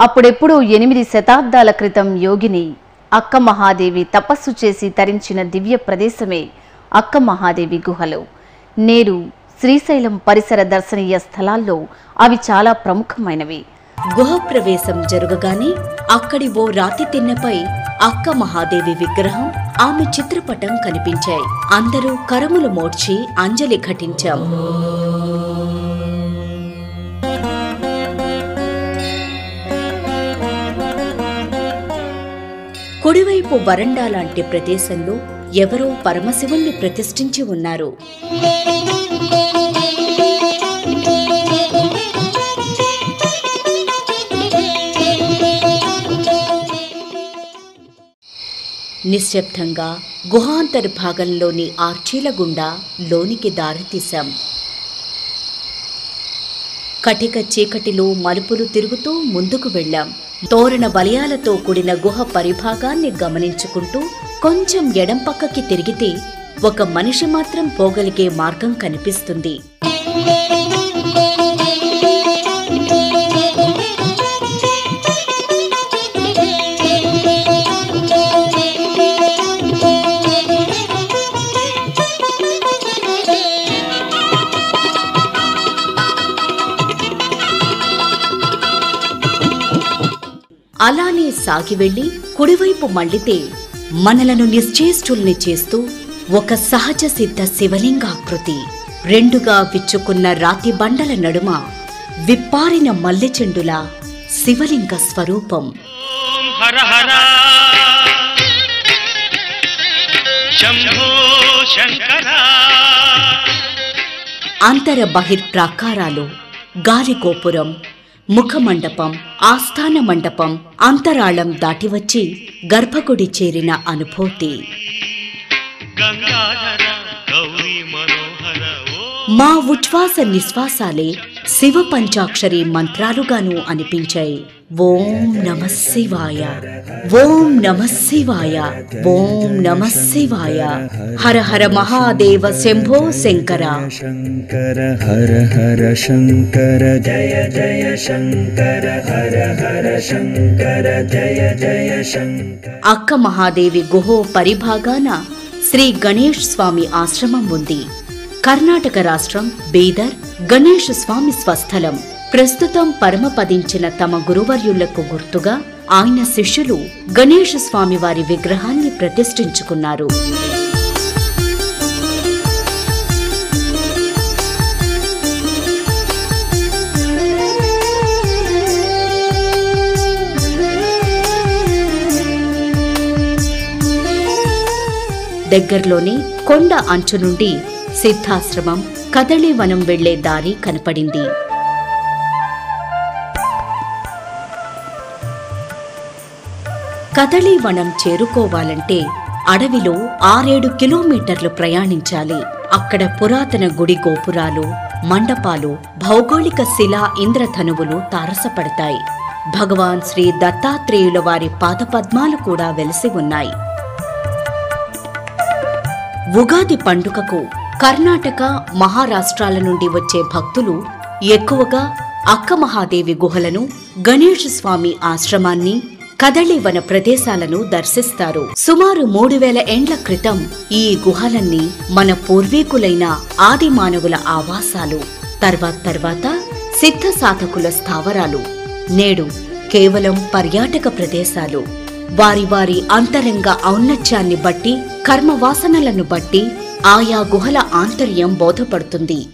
అప్పుడెప్పుడో ఎనిమిది శతాబ్దాల క్రితం యోగిని అక్క మహాదేవి తపస్సు చేసి తరించిన దివ్య ప్రదేశమే అక్క మహాదేవి గుహలు. నేడు శ్రీశైలం పరిసర దర్శనీయ స్థలాల్లో అవి చాలా ప్రముఖమైనవి. గుహ ప్రవేశం జరగగానే అక్కడి ఓ రాతి తిన్నెపై అక్క మహాదేవి విగ్రహం ఆమె చిత్రపటం కనిపించాయి. అందరూ కరములు మోడ్చి అంజలి ఘటించాం కుడివైపు వరండా లాంటి ప్రదేశంలో ఎవరో పరమశివుణ్ణి ప్రతిష్ఠించి ఉన్నారు. నిశ్శబ్దంగా గుహాంతర్భాగంలోని ఆర్చీల గుండా లోనికి దారితీశాం కటిక చీకటిలో మలుపులు తిరుగుతూ ముందుకు వెళ్ళాం. తోరణ వలయాలతో కూడిన గుహ పరిభాగాన్ని గమనించుకుంటూ కొంచెం ఎడం పక్కకి తిరిగితే ఒక మనిషి మాత్రం పోగలిగే మార్గం కనిపిస్తుంది. అలానే సాగి వెళ్ళి కుడివైపు మళ్ళితే మనలను నిశ్చేష్టుల్ని చేస్తూ ఒక సహజ సిద్ధ శివలింగాకృతి. రెండుగా విచ్చుకున్న రాతి బండల నడుమ విప్పారిన మల్లెచెండుల శివలింగ స్వరూపం. ఓం హర హర. శంభో శంకర. అంతర బహిర్ప్రాకారాలు గాలిగోపురం ముఖమండపం ఆస్థాన మండపం అంతరాళం దాటివచ్చి గర్భగుడి చేరిన అనుభూతి. మా ఉచ్ఛ్వాస నిశ్వాసాలే శివ పంచాక్షరి మంత్రాలుగాను అనిపించాయి. ఓం నమ శివాయ. ఓం నమ శివాయ. ఓం నమ శివాయ. హర హర మహాదేవ శంభో శంకర. శంకర హర హర శంకర జయ జయ శంకర హర హర శంకర జయ జయ శంకర. అక్క మహాదేవి గుహో పరిభాగాన శ్రీ గణేష్ స్వామి ఆశ్రమం ఉంది. కర్ణాటక రాష్ట్రం బీదర్ గణేష్ స్వామి స్వస్థలం. ప్రస్తుతం పరమపదించిన తమ గురువర్యులకు గుర్తుగా ఆయన శిష్యులు గణేష స్వామి వారి విగ్రహాన్ని ప్రతిష్ఠించుకున్నారు. దగ్గర్లోనే కొండ అంచు నుండి సిద్ధాశ్రమం కదళీవనం వెళ్ళే దారి కనపడింది. కదళీవనం చేరుకోవాలంటే అడవిలో ఆరేడు కిలోమీటర్లు ప్రయాణించాలి. అక్కడ పురాతన గుడి గోపురాలు మండపాలు భౌగోళిక శిలా ఇంద్రధనువులు తారసపడతాయి. భగవాన్ శ్రీ దత్తాత్రేయుల వారి పాదపద్మాలు కూడా వెలిసి ఉన్నాయి. ఉగాది పండుగకు కర్ణాటక మహారాష్ట్రాల నుండి వచ్చే భక్తులు ఎక్కువగా అక్క మహాదేవి గుహలను గణేష్ స్వామి ఆశ్రమాన్ని కదళివన ప్రదేశాలను దర్శిస్తారు. సుమారు మూడు వేల ఏండ్ల క్రితం ఈ గుహలన్నీ మన పూర్వీకులైన ఆది మానవుల ఆవాసాలు. తర్వాత తర్వాత సిద్ధ సాధకుల స్థావరాలు. నేడు కేవలం పర్యాటక ప్రదేశాలు. వారి వారి అంతరంగ ఔన్నత్యాన్ని బట్టి కర్మవాసనలను బట్టి ఆయా గుహల ఆంతర్యం బోధపడుతుంది.